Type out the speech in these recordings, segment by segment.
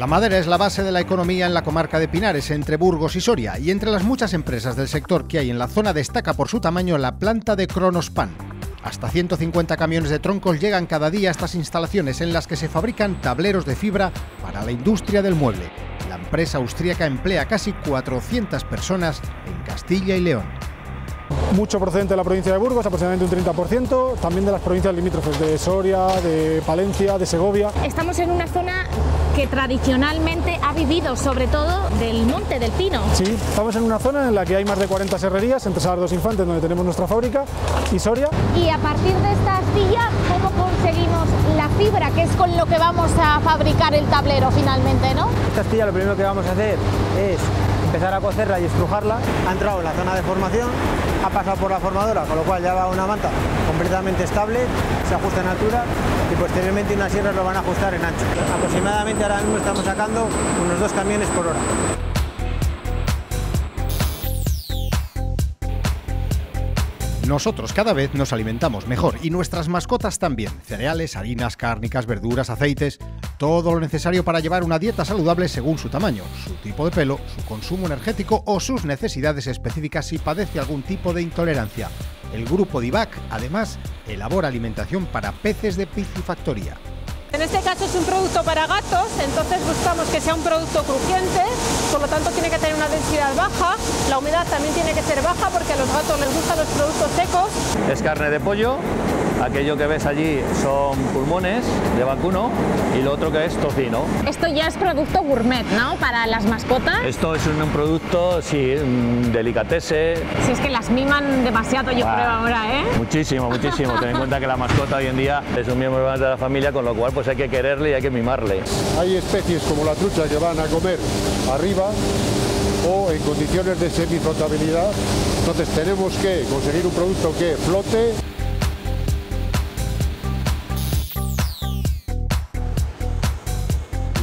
La madera es la base de la economía en la comarca de Pinares, entre Burgos y Soria, y entre las muchas empresas del sector que hay en la zona destaca por su tamaño la planta de Cronospan. Hasta 150 camiones de troncos llegan cada día a estas instalaciones en las que se fabrican tableros de fibra para la industria del mueble. La empresa austríaca emplea casi 400 personas en Castilla y León mucho procedente de la provincia de Burgos, aproximadamente un 30%, también de las provincias limítrofes de Soria, de Palencia, de Segovia. Estamos en una zona que tradicionalmente ha vivido sobre todo del monte del pino. Sí, estamos en una zona en la que hay más de 40 serrerías, entre esas dos infantes donde tenemos nuestra fábrica y Soria. Y a partir de esta astilla, ¿cómo conseguimos la fibra, que es con lo que vamos a fabricar el tablero finalmente, ¿no? Esta astilla lo primero que vamos a hacer es empezar a cocerla y estrujarla. Ha entrado en la zona de formación, ha pasado por la formadora, con lo cual ya va una manta completamente estable, se ajusta en altura y posteriormente unas sierras lo van a ajustar en ancho. Aproximadamente ahora mismo estamos sacando unos dos camiones por hora. Nosotros cada vez nos alimentamos mejor y nuestras mascotas también. Cereales, harinas, cárnicas, verduras, aceites, todo lo necesario para llevar una dieta saludable según su tamaño, su tipo de pelo, su consumo energético o sus necesidades específicas si padece algún tipo de intolerancia. El grupo DIVAC, además, elabora alimentación para peces de piscifactoría. En este caso es un producto para gatos, entonces buscamos que sea un producto crujiente, por lo tanto tiene que tener una densidad baja, la humedad también tiene que ser baja porque a los gatos les gustan los productos secos. Es carne de pollo, Aquello que ves allí son pulmones de vacuno y lo otro que es tocino. Esto ya es producto gourmet, ¿no? Para las mascotas. Esto es un, producto, sí, delicatese. Si es que las miman demasiado, yo creo ahora, ¿eh? Muchísimo, muchísimo. Ten en cuenta que la mascota hoy en día es un miembro más de la familia, con lo cual pues hay que quererle y hay que mimarle. Hay especies como la trucha que van a comer arriba o en condiciones de semiflotabilidad. Entonces tenemos que conseguir un producto que flote.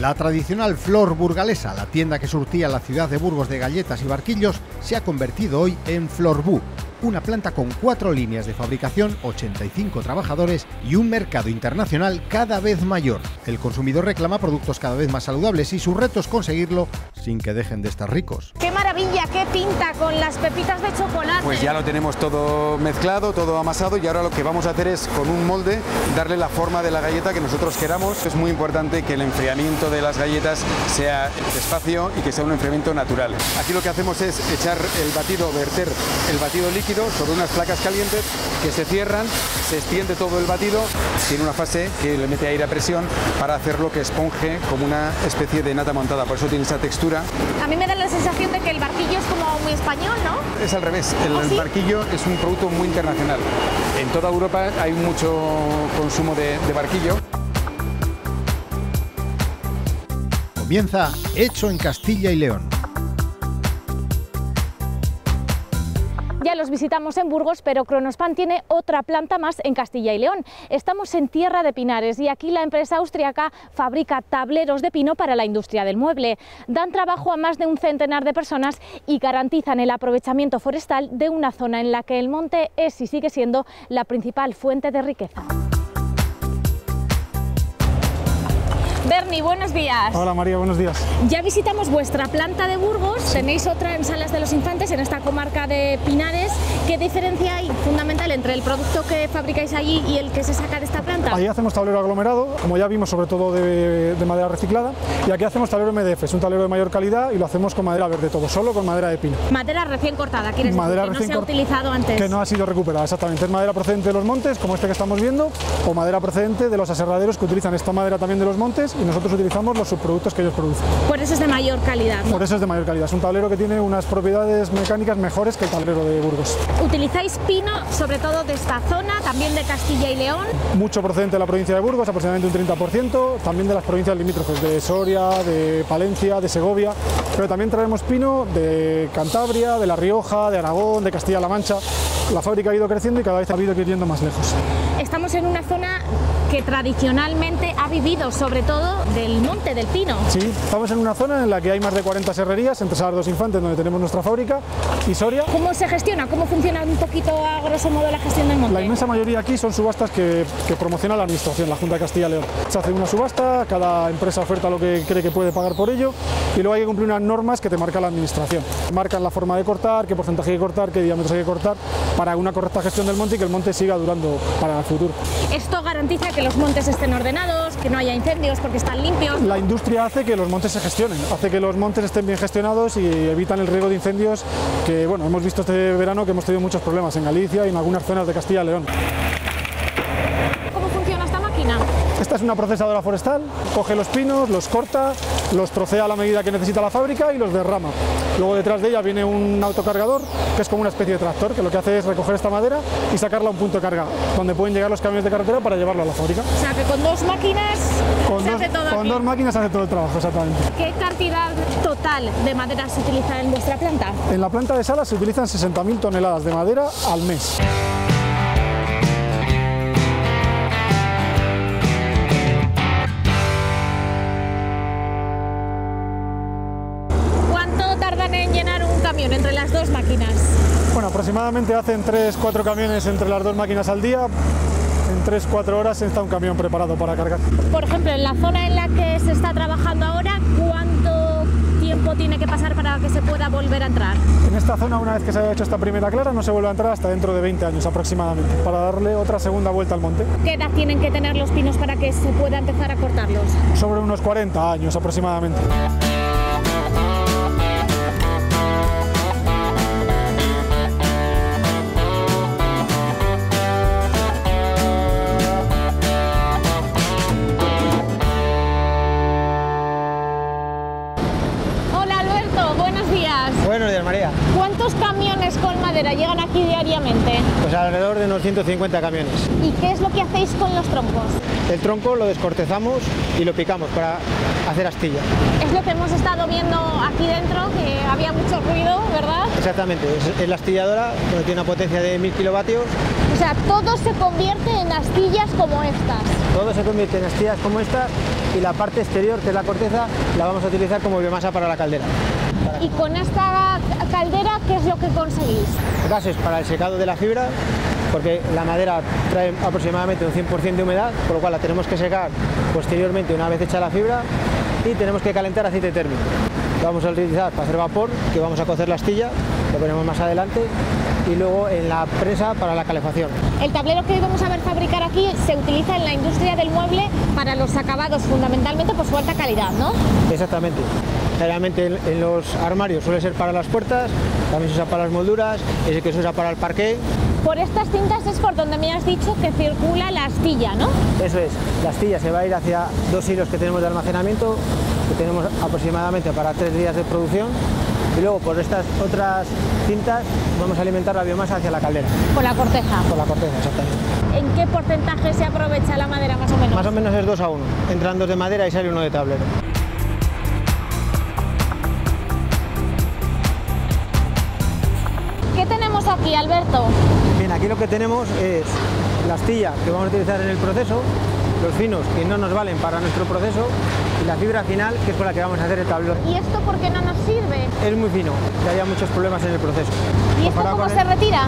La tradicional Flor Burgalesa, la tienda que surtía la ciudad de Burgos de galletas y barquillos, se ha convertido hoy en Florbú, una planta con cuatro líneas de fabricación, 85 trabajadores y un mercado internacional cada vez mayor. El consumidor reclama productos cada vez más saludables y su reto es conseguirlo sin que dejen de estar ricos. ¡Qué pinta con las pepitas de chocolate! Pues ya lo tenemos todo mezclado, todo amasado y ahora lo que vamos a hacer es con un molde darle la forma de la galleta que nosotros queramos. Es muy importante que el enfriamiento de las galletas sea despacio y que sea un enfriamiento natural. Aquí lo que hacemos es echar el batido, verter el batido líquido sobre unas placas calientes que se cierran, se extiende todo el batido, tiene una fase que le mete aire a presión para hacerlo que esponje como una especie de nata montada, por eso tiene esa textura. A mí me da la sensación de que el barquillo es como muy español, ¿no? Es al revés, el, ¿Ah, barquillo es un producto muy internacional. En toda Europa hay mucho consumo de, de barquillo. Comienza Hecho en Castilla y León Ya los visitamos en Burgos, pero Cronospan tiene otra planta más en Castilla y León. Estamos en Tierra de Pinares y aquí la empresa austriaca fabrica tableros de pino para la industria del mueble. Dan trabajo a más de un centenar de personas y garantizan el aprovechamiento forestal de una zona en la que el monte es y sigue siendo la principal fuente de riqueza. Bernie, buenos días. Hola María, buenos días. Ya visitamos vuestra planta de Burgos, tenéis otra en Salas de los Infantes, en esta comarca de Pinares. ¿Qué diferencia hay fundamental entre el producto que fabricáis allí y el que se saca de esta planta? Allí hacemos tablero aglomerado, como ya vimos, sobre todo de, madera reciclada, y aquí hacemos tablero MDF, es un tablero de mayor calidad y lo hacemos con madera verde todo, solo con madera de pino. Madera recién cortada, ¿quieres madera decir que no se ha utilizado antes? Que no ha sido recuperada, exactamente. Es madera procedente de los montes, como este que estamos viendo, o madera procedente de los aserraderos que utilizan esta madera también de los montes y nosotros utilizamos los subproductos que ellos producen. Por eso es de mayor calidad. Por eso es de mayor calidad. Es un tablero que tiene unas propiedades mecánicas mejores que el tablero de Burgos. ¿Utilizáis pino sobre todo de esta zona, también de Castilla y León? Mucho procedente de la provincia de Burgos, aproximadamente un 30%, también de las provincias limítrofes, de Soria, de Palencia, de Segovia, pero también traemos pino de Cantabria, de La Rioja, de Aragón, de Castilla-La Mancha. La fábrica ha ido creciendo y cada vez ha habido que ir yendo más lejos. Estamos en una zona que tradicionalmente ha vivido sobre todo del monte, del pino. Sí, estamos en una zona en la que hay más de 40 serrerías, entre dos Infantes, donde tenemos nuestra fábrica, y Soria. ¿Cómo se gestiona? ¿Cómo funciona un poquito a grosso modo la gestión del monte? La inmensa mayoría aquí son subastas que, que promociona la Administración, la Junta de Castilla y León. Se hace una subasta, cada empresa oferta lo que cree que puede pagar por ello, y luego hay que cumplir unas normas que te marca la Administración. Marcan la forma de cortar, qué porcentaje hay que cortar, qué diámetros hay que cortar, para una correcta gestión del monte y que el monte siga durando para el futuro. Esto garantiza que los montes estén ordenados, que no haya incendios porque están limpios. La industria hace que los montes se gestionen, hace que los montes estén bien gestionados y evitan el riesgo de incendios que bueno, hemos visto este verano que hemos tenido muchos problemas en Galicia y en algunas zonas de Castilla y León. ¿Cómo funciona esta máquina? Esta es una procesadora forestal, coge los pinos, los corta, los trocea a la medida que necesita la fábrica y los derrama. Luego detrás de ella viene un autocargador, que es como una especie de tractor, que lo que hace es recoger esta madera y sacarla a un punto de carga, donde pueden llegar los camiones de carretera para llevarlo a la fábrica. O sea que con dos máquinas Con, se dos, hace todo con aquí. dos máquinas hace todo el trabajo, exactamente. ¿Qué cantidad total de madera se utiliza en vuestra planta? En la planta de sala se utilizan 60.000 toneladas de madera al mes. Tardan en llenar un camión entre las dos máquinas? Bueno, aproximadamente hacen 3-4 camiones entre las dos máquinas al día. En 3-4 horas está un camión preparado para cargar. Por ejemplo, en la zona en la que se está trabajando ahora, ¿cuánto tiempo tiene que pasar para que se pueda volver a entrar? En esta zona, una vez que se haya hecho esta primera clara, no se vuelve a entrar hasta dentro de 20 años aproximadamente, para darle otra segunda vuelta al monte. ¿Qué edad tienen que tener los pinos para que se pueda empezar a cortarlos? Sobre unos 40 años aproximadamente. Madera llegan aquí diariamente? Pues alrededor de unos 150 camiones. ¿Y qué es lo que hacéis con los troncos? El tronco lo descortezamos y lo picamos para hacer astilla. Es lo que hemos estado viendo aquí dentro, que había mucho ruido, ¿verdad? Exactamente, es, la astilladora, tiene una potencia de 1000 kilovatios. O sea, todo se convierte en astillas como estas. Todo se convierte en astillas como estas y la parte exterior, que es la corteza, la vamos a utilizar como biomasa para la caldera. Y con esta caldera, ¿qué es lo que conseguís? Gases para el secado de la fibra, porque la madera trae aproximadamente un 100% de humedad, por lo cual la tenemos que secar posteriormente una vez hecha la fibra y tenemos que calentar aceite térmico. Vamos a utilizar para hacer vapor, que vamos a cocer la astilla, lo ponemos más adelante, y luego en la presa para la calefacción. El tablero que hoy vamos a ver fabricar aquí se utiliza en la industria del mueble para los acabados, fundamentalmente por su alta calidad, ¿no? Exactamente. Generalmente en, en los armarios suele ser para las puertas, también se usa para las molduras, es el que se usa para el parqué. Por estas cintas es por donde me has dicho que circula la astilla, ¿no? Eso es, la astilla se va a ir hacia dos hilos que tenemos de almacenamiento, que tenemos aproximadamente para tres días de producción, y luego por estas otras cintas vamos a alimentar la biomasa hacia la caldera, Con la corteza. con la corteza exactamente. ¿En qué porcentaje se aprovecha la madera más o menos? Más o menos es 2 a 1, entran dos de madera y sale uno de tablero. ¿Qué tenemos aquí, Alberto? Bien, aquí lo que tenemos es la astilla que vamos a utilizar en el proceso, los finos que no nos valen para nuestro proceso y la fibra final que es con la que vamos a hacer el tablero. ¿Y esto por qué no nos sirve? Es muy fino, que haya muchos problemas en el proceso. ¿Y esto cómo se el- retira?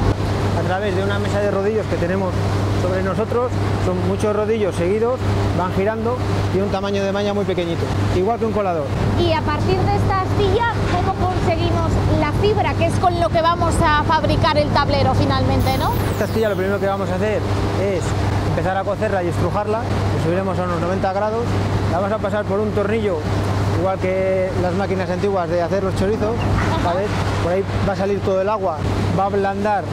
a través de una mesa de rodillos que tenemos sobre nosotros, son muchos rodillos seguidos, van girando y un tamaño de malla muy pequeñito, igual que un colador. Y a partir de esta astilla, ¿cómo conseguimos la fibra, que es con lo que vamos a fabricar el tablero finalmente, ¿no? Esta astilla lo primero que vamos a hacer es empezar a cocerla y estrujarla, la subiremos a unos 90 grados, la vamos a pasar por un tornillo, igual que las máquinas antiguas de hacer los chorizos. Por ahí va a salir todo el agua, va a ablandar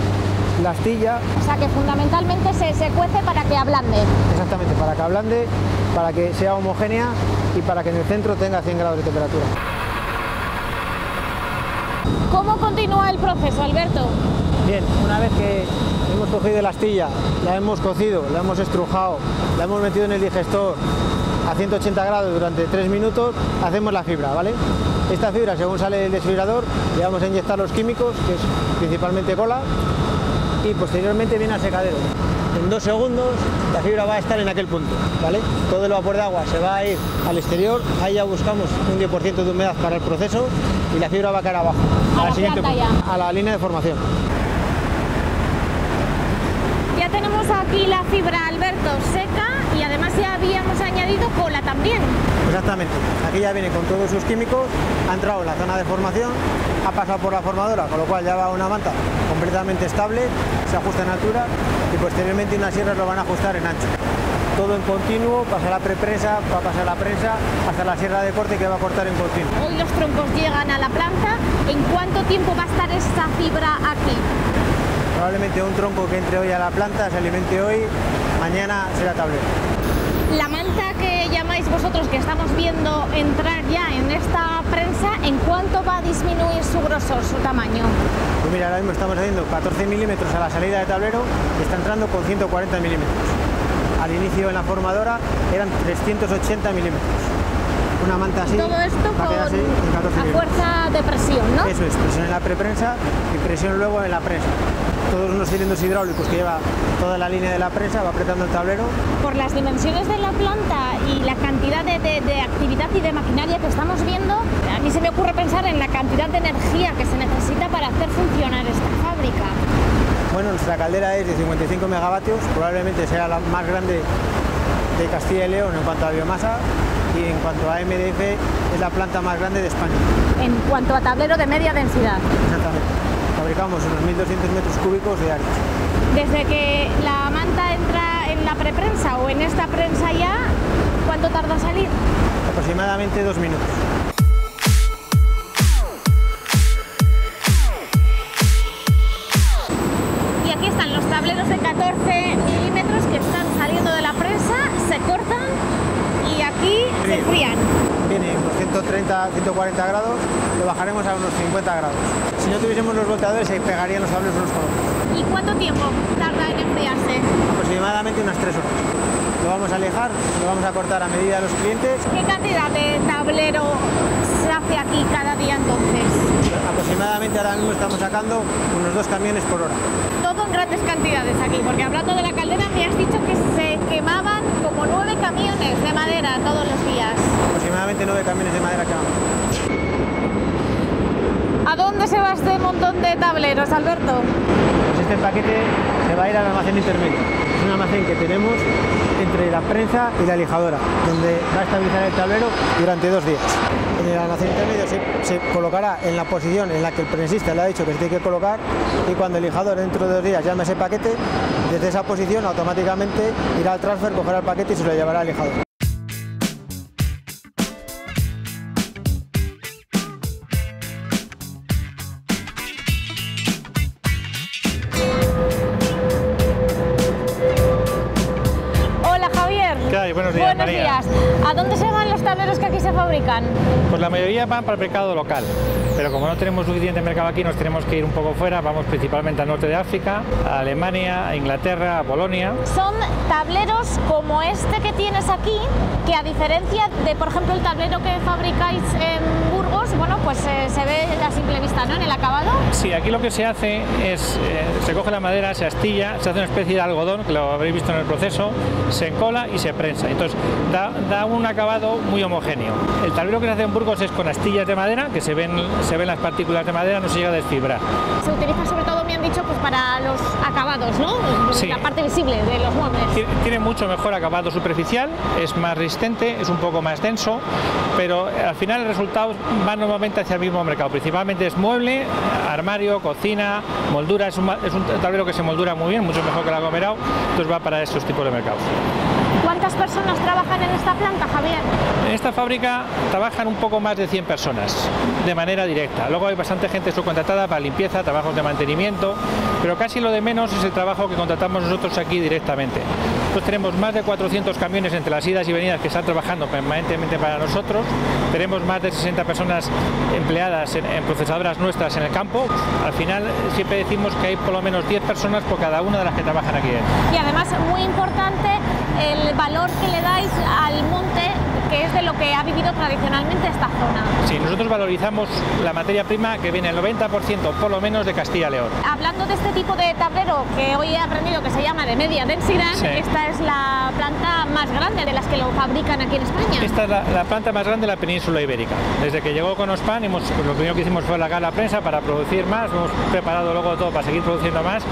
la astilla, O sea que fundamentalmente se, se cuece para que ablande. exactamente, para que ablande, para que sea homogénea y para que en el centro tenga 100 grados de temperatura. ¿Cómo continúa el proceso, Alberto? Bien, una vez que hemos cogido la astilla, la hemos cocido, la hemos estrujado, la hemos metido en el digestor a 180 grados durante 3 minutos, hacemos la fibra, ¿vale? Esta fibra, según sale del desfibrilador, le vamos a inyectar los químicos, que es principalmente cola, y posteriormente viene al secadero. En dos segundos la fibra va a estar en aquel punto, ¿vale? Todo el vapor de agua se va a ir al exterior, ahí ya buscamos un 10% de humedad para el proceso y la fibra va a caer abajo, A la la siguiente planta punto, a la línea de formación. Ya tenemos aquí la fibra, Alberto, seca y además ya habíamos añadido cola también. Exactamente, aquí ya viene con todos sus químicos, ha entrado en la zona de formación, ha pasado por la formadora, con lo cual ya va una manta completamente estable, se ajusta en altura y posteriormente unas sierras lo van a ajustar en ancho. Todo en continuo, pasa la preprensa, va a pasar la prensa hasta la sierra de corte que va a cortar en continuo. Hoy los troncos llegan a la planta. ¿En cuánto tiempo va a estar esta fibra aquí? Probablemente un tronco que entre hoy a la planta, se alimente hoy, mañana será tablero. La manta que llamáis vosotros, que estamos viendo entrar ya en esta prensa, ¿en cuánto va a disminuir su grosor, su tamaño? Pues mira, ahora mismo estamos haciendo 14 milímetros a la salida de tablero y está entrando con 140 milímetros. Al inicio en la formadora eran 380 milímetros. Una manta así Todo esto con, quedar así en 14 a fuerza de presión, ¿no? Eso es, presión en la preprensa y presión luego en la prensa. Todos unos cilindros hidráulicos que lleva toda la línea de la prensa, va apretando el tablero. Por las dimensiones de la planta y la cantidad de, de- de actividad y de maquinaria que estamos viendo, a mí se me ocurre pensar en la cantidad de energía que se necesita para hacer funcionar esta fábrica. Bueno, nuestra caldera es de 55 megavatios, probablemente sea la más grande de Castilla y León en cuanto a biomasa y en cuanto a MDF es la planta más grande de España. En cuanto a tablero de media densidad, Exactamente. Fabricamos unos 1.200 metros cúbicos diarios. desde que la manta entra en la preprensa o en esta prensa ya, ¿cuánto tarda en salir? Aproximadamente dos minutos. 130, 140 grados, lo bajaremos a unos 50 grados. Si no tuviésemos los volteadores se pegarían los tableros unos con otros. ¿Y cuánto tiempo tarda en enfriarse? Aproximadamente unas 3 horas. Lo vamos a alejar, lo vamos a cortar a medida de los clientes. ¿Qué cantidad de tablero se hace aquí cada día entonces? Aproximadamente ahora mismo estamos sacando unos dos camiones por hora. Todo en grandes cantidades aquí, porque hablando de la caldera me has dicho que se quemaban como nueve camiones de madera todos los días. Aproximadamente nueve camiones de madera que vamos. ¿A dónde se va este montón de tableros, Alberto? Pues este paquete se va a ir al almacén intermedio. Un almacén que tenemos entre la prensa y la lijadora, donde va a estabilizar el tablero durante dos días. En el almacén intermedio se, se colocará en la posición en la que el prensista le ha dicho que se tiene que colocar y cuando el lijador dentro de dos días llame ese paquete, desde esa posición automáticamente irá al transfer, cogerá el paquete y se lo llevará al lijador. Tableros que aquí se fabrican? Pues la mayoría van para el mercado local, pero como no tenemos suficiente mercado aquí, nos tenemos que ir un poco fuera. Vamos principalmente al norte de África, a Alemania, a Inglaterra, a Polonia. Son tableros como este que tienes aquí, que a diferencia de, por ejemplo, el tablero que fabricáis en Burgos, ¿no? En el acabado. Sí, aquí lo que se hace es, eh, se coge la madera, se astilla, se hace una especie de algodón, que lo habréis visto en el proceso, se encola y se prensa. Entonces da, da un acabado muy homogéneo. El tablero que se hace en Burgos es con astillas de madera, que se ven, se ven las partículas de madera, no se llega a desfibrar. Se utiliza sobre dicho, pues para los acabados, ¿no? Sí. La parte visible de los muebles. Tiene- mucho mejor acabado superficial, es más resistente, es un poco más denso, pero al final el resultado va normalmente hacia el mismo mercado. Principalmente es mueble, armario, cocina, moldura. Es un, es un tablero que se moldura muy bien, mucho mejor que el aglomerado, entonces va para esos tipos de mercados. ¿Cuántas personas trabajan en esta planta, Javier? En esta fábrica trabajan un poco más de 100 personas de manera directa. Luego hay bastante gente subcontratada para limpieza, trabajos de mantenimiento, pero casi lo de menos es el trabajo que contratamos nosotros aquí directamente. Entonces tenemos más de 400 camiones entre las idas y venidas que están trabajando permanentemente para nosotros. Tenemos más de 60 personas empleadas en, en procesadoras nuestras en el campo. Al final siempre decimos que hay por lo menos 10 personas por cada una de las que trabajan aquí dentro. Y además, muy importante, el valor que le dais al monte, que es de lo que ha vivido tradicionalmente esta zona. Sí, nosotros valorizamos la materia prima que viene el 90% por lo menos de Castilla y León. Hablando de este tipo de tablero que hoy he aprendido que se llama de media densidad, Sí. esta es la planta más grande de las que lo fabrican aquí en España. Esta es la, la planta más grande de la península ibérica. Desde que llegó con Ospan, hemos, pues lo primero que hicimos fue la prensa para producir más, hemos preparado luego todo para seguir produciendo más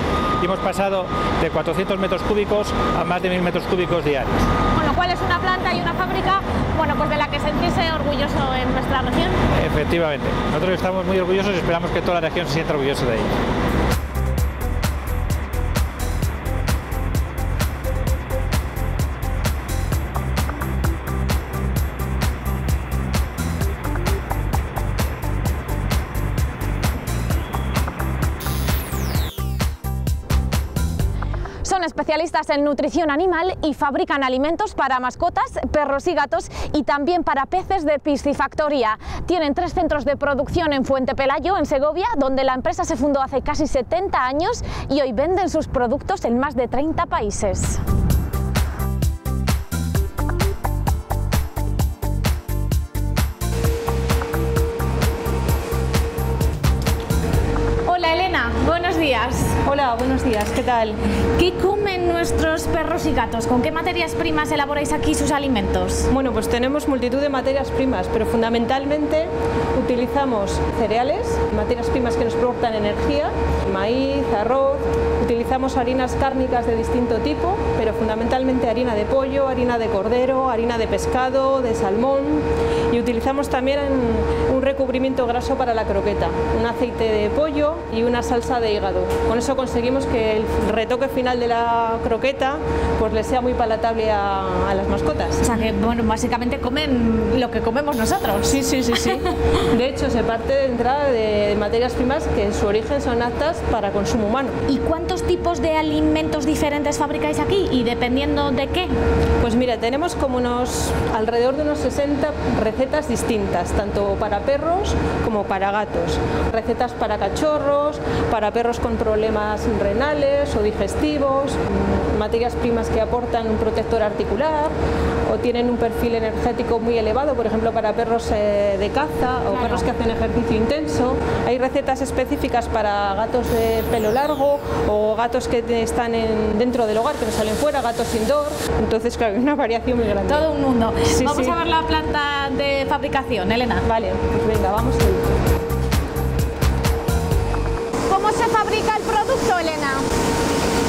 y hemos pasado de 400 metros cúbicos a más de 1000 metros cúbicos diarios. Es una planta y una fábrica, bueno, pues de la que sentirse orgulloso en nuestra región. Efectivamente, nosotros estamos muy orgullosos y esperamos que toda la región se sienta orgullosa de ello. Especialistas en nutrición animal y fabrican alimentos para mascotas, perros y gatos y también para peces de piscifactoría. Tienen tres centros de producción en Fuente Pelayo, en Segovia, donde la empresa se fundó hace casi 70 años y hoy venden sus productos en más de 30 países. Buenos días, ¿qué tal? ¿Qué comen nuestros perros y gatos? ¿Con qué materias primas elaboráis aquí sus alimentos? Bueno, pues tenemos multitud de materias primas, pero fundamentalmente utilizamos cereales, materias primas que nos aportan energía, maíz, arroz, utilizamos harinas cárnicas de distinto tipo, pero fundamentalmente harina de pollo, harina de cordero, harina de pescado, de salmón y utilizamos también un recubrimiento graso para la croqueta, un aceite de pollo y una salsa de hígado. Con eso conseguimos que el retoque final de la croqueta pues le sea muy palatable a, a las mascotas. O sea que, bueno, básicamente comen lo que comemos nosotros. Sí, sí, sí, sí. De hecho, se parte de entrada de materias primas que en su origen son aptas para consumo humano. ¿Y cuántos tipos de alimentos diferentes fabricáis aquí? ¿Y dependiendo de qué? Pues mira, tenemos como unos alrededor de unos 60 recetas distintas, tanto para perros como para gatos. Recetas para cachorros, para perros con problemas renales o digestivos, mm, materias primas que aportan un protector articular o tienen un perfil energético muy elevado, por ejemplo, para perros eh, de caza o perros que hacen ejercicio intenso. Hay recetas específicas para gatos de pelo largo o gatos que están en- dentro del hogar, que no salen fuera, gatos indoor. Entonces, claro, hay una variación muy grande. Todo un mundo. Sí, Vamos sí. a ver la planta de fabricación, Elena. Vale, pues venga, vamos a ir. ¿Cómo se fabrica el producto, Elena?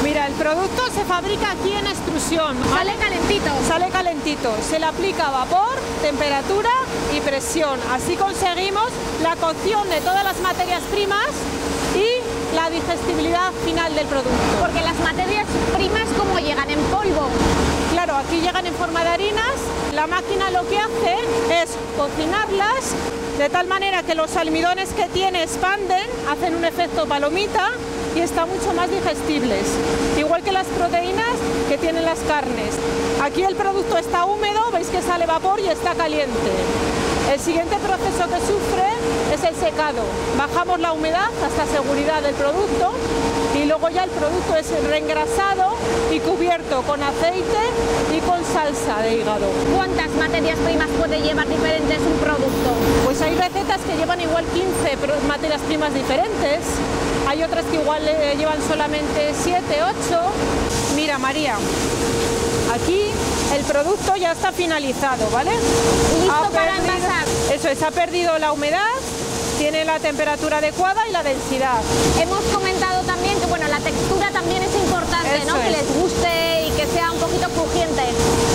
Mira, el producto se fabrica aquí en extrusión. Sale calentito. Sale calentito. Se le aplica vapor, temperatura y presión. Así conseguimos la cocción de todas las materias primas y la digestibilidad final del producto. Porque las materias primas, ¿cómo llegan? ¿En polvo? Claro, aquí llegan en forma de harinas. La máquina lo que hace es cocinarlas de tal manera que los almidones que tiene expanden, hacen un efecto palomita y están mucho más digestibles. Igual que las proteínas que tienen las carnes. Aquí el producto está húmedo, veis que sale vapor y está caliente. El siguiente proceso que sufre es el secado. Bajamos la humedad hasta seguridad del producto luego ya el producto es reengrasado y cubierto con aceite y con salsa de hígado. ¿Cuántas materias primas puede llevar diferentes un producto? Pues hay recetas que llevan igual 15 pro- materias primas diferentes, hay otras que igual eh, llevan solamente 7, 8. Mira María, aquí el producto ya está finalizado, ¿vale? Listo para perdido- envasar. Eso es, ha perdido la humedad, tiene la temperatura adecuada y la densidad. Hemos comentado la textura también es importante, Eso ¿no? Que es. les guste y que sea un poquito crujiente.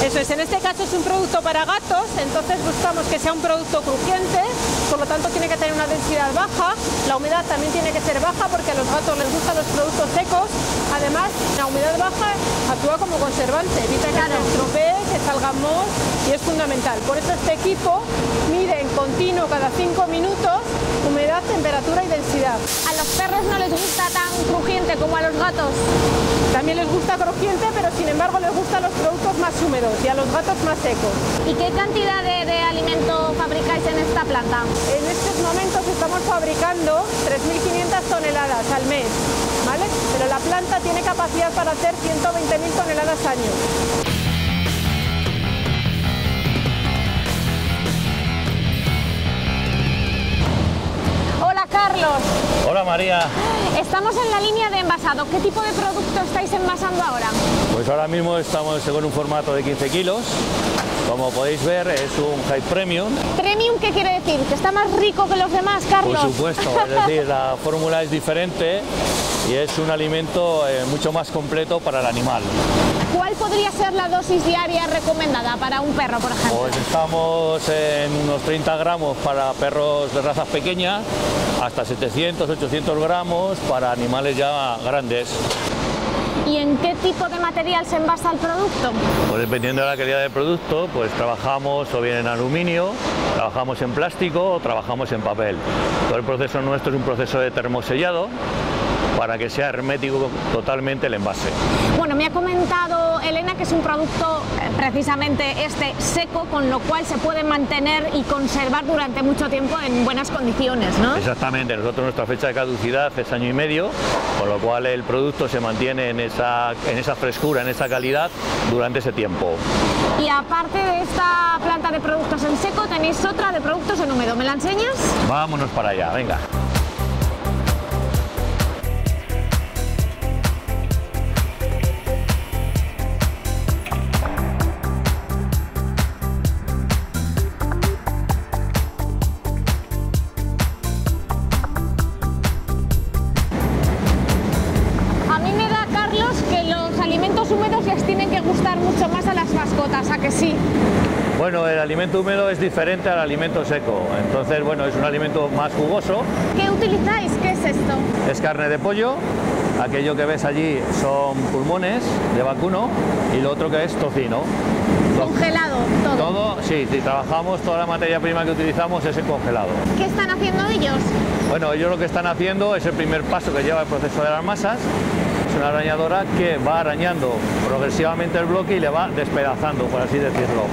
Eso es, en este caso es un producto para gatos, entonces buscamos que sea un producto crujiente, por lo tanto tiene que tener una densidad baja, la humedad también tiene que ser baja porque a los gatos les gustan los productos secos, además la humedad baja actúa como conservante, evita que se estropee, que salgan moho y es fundamental. Por eso este equipo mide en continuo cada 5 minutos humedad, temperatura y densidad. A los perros no les gusta tan crujiente como a los gatos. También les gusta crujiente, pero sin embargo les gustan los productos más húmedos y a los gatos más secos. ¿Y qué cantidad de, de alimento fabricáis en esta planta? En estos momentos estamos fabricando 3.500 toneladas al mes, pero la planta tiene capacidad para hacer 120.000 toneladas al año. Carlos. Hola María. Estamos en la línea de envasado. ¿Qué tipo de producto estáis envasando ahora? Pues ahora mismo estamos con un formato de 15 kilos. Como podéis ver es un high premium. ¿Premium qué quiere decir? ¿Que está más rico que los demás, Carlos? Por supuesto, es decir, la fórmula es diferente y es un alimento eh, mucho más completo para el animal. ¿Cuál podría ser la dosis diaria recomendada para un perro, por ejemplo? Pues estamos en unos 30 gramos para perros de razas pequeñas, hasta 700, 800 gramos para animales ya grandes. ¿Y en qué tipo de material se envasa el producto? Pues dependiendo de la calidad del producto, pues trabajamos o bien en aluminio, trabajamos en plástico o trabajamos en papel. Todo el proceso nuestro es un proceso de termosellado para que sea hermético totalmente el envase. Bueno, me ha comentado Elena que es un producto eh, precisamente este seco, con lo cual se puede mantener y conservar durante mucho tiempo en buenas condiciones, ¿no? Exactamente, nosotros nuestra fecha de caducidad es año y medio, con lo cual el producto se mantiene en esa, en esa frescura, en esa calidad durante ese tiempo. Y aparte de esta planta de productos en seco, tenéis otra de productos en húmedo. ¿Me la enseñas? Vámonos para allá, venga. Alimento húmedo es diferente al alimento seco, entonces bueno, es un alimento más jugoso, ¿Qué utilizáis? ¿Qué es esto? es carne de pollo, aquello que ves allí son pulmones de vacuno y lo otro que es tocino. To- Congelado, todo. Todo, sí, si trabajamos, toda la materia prima que utilizamos es en congelado. ¿Qué están haciendo ellos? Bueno, ellos lo que están haciendo es el primer paso que lleva el proceso de las masas. Es una arañadora que va arañando progresivamente el bloque y le va despedazando, por así decirlo.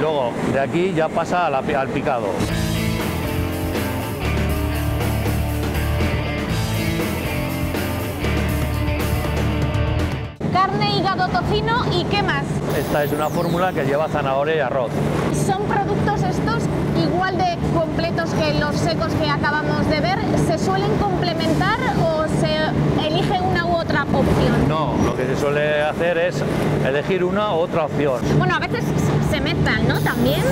Luego de aquí ya pasa la al picado. Carne, hígado, tocino y qué más. Esta es una fórmula que lleva zanahoria y arroz. ¿Son productos estos igual de completos que los secos que acabamos de ver? ¿Se suelen complementar o se elige una u otra opción? No, lo que se suele hacer es elegir una u otra opción. Bueno, a veces se mezclan, ¿no? También.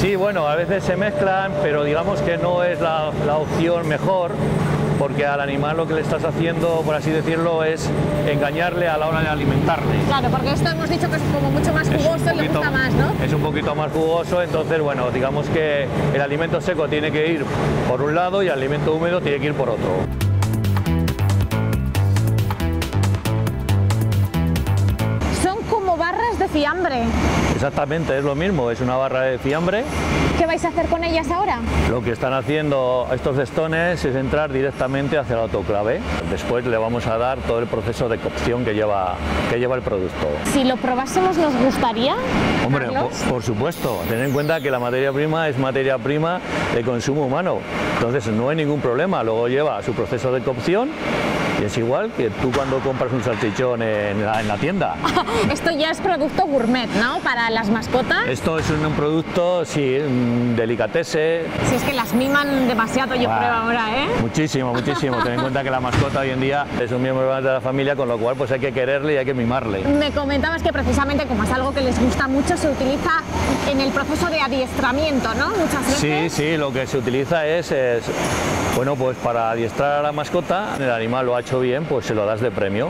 Sí, bueno, a veces se mezclan, pero digamos que no es la, la opción mejor, porque al animal lo que le estás haciendo, por así decirlo, es engañarle a la hora de alimentarle. Claro, porque esto hemos dicho que es como mucho más jugoso y le gusta más, ¿no? Es un poquito más jugoso, entonces, bueno, digamos que el alimento seco tiene que ir por un lado y el alimento húmedo tiene que ir por otro. Son como barras de fiambre. Exactamente, es lo mismo, es una barra de fiambre. ¿Qué vais a hacer con ellas ahora? Lo que están haciendo estos cestones es entrar directamente hacia el autoclave. Después le vamos a dar todo el proceso de cocción que lleva, que lleva el producto. Si lo probásemos, ¿nos gustaría? Hombre, por, por supuesto, ten en cuenta que la materia prima es materia prima de consumo humano, entonces no hay ningún problema, luego lleva su proceso de cocción es igual que tú cuando compras un salchichón en la, en la tienda. Esto ya es producto gourmet, ¿no? Para las mascotas. Esto es un, un producto, sí, un delicatese, Si es que las miman demasiado, yo Ah. creo ahora, ¿eh? muchísimo, muchísimo. Ten en cuenta que la mascota hoy en día es un miembro de la familia, con lo cual pues hay que quererle y hay que mimarle. Me comentabas que precisamente como es algo que les gusta mucho, se utiliza en el proceso de adiestramiento, ¿no? Muchas Sí, veces. sí, lo que se utiliza es, es, bueno, pues para adiestrar a la mascota, el animal lo ha hecho bien, pues se lo das de premio.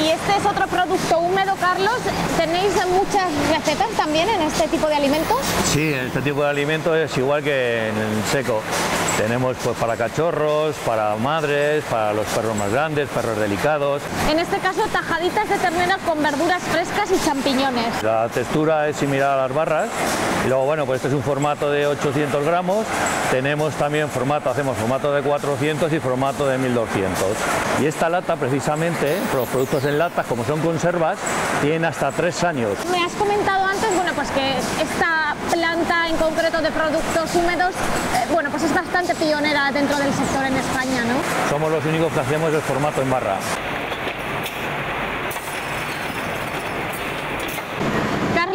Y este es otro producto húmedo, Carlos. ¿Tenéis muchas recetas también en este tipo de alimentos? Sí, este tipo de alimento es igual que en el seco. Tenemos pues para cachorros, para madres, para los perros más grandes, perros delicados. En este caso, tajaditas de ternera con verduras frescas y champiñones. La textura es similar a las barras. Y luego, bueno, pues este es un formato de 800 gramos. Tenemos también formato, hacemos formato de 400 y formato de 1200. Y esta lata, precisamente, los productos en latas, como son conservas, tienen hasta tres años. Me has comentado antes, pues que esta planta en concreto de productos húmedos, eh, bueno, pues es bastante pionera dentro del sector en España, ¿no? Somos los únicos que hacemos el formato en barra.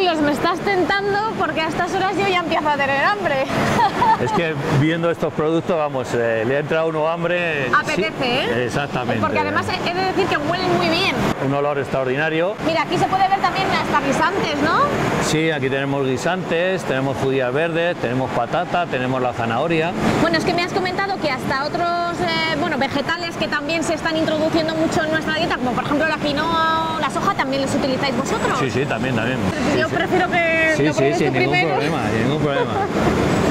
Carlos, me estás tentando porque a estas horas yo ya empiezo a tener hambre. Es que viendo estos productos, vamos, eh, le entra a uno hambre. Apetece, sí, ¿eh? Exactamente. Porque además he de decir que huelen muy bien. Un olor extraordinario. Mira, aquí se puede ver también hasta guisantes, ¿no? Sí, aquí tenemos guisantes, tenemos judías verdes, tenemos patata, tenemos la zanahoria. Bueno, es que me has comentado que hasta otros eh, bueno, vegetales que también se están introduciendo mucho en nuestra dieta, como por ejemplo la quinoa o la soja, también los utilizáis vosotros. Sí, sí, también, también. Yo sí. Prefiero que Sí, lo sí, sin tú ningún primero. problema, sin ningún problema.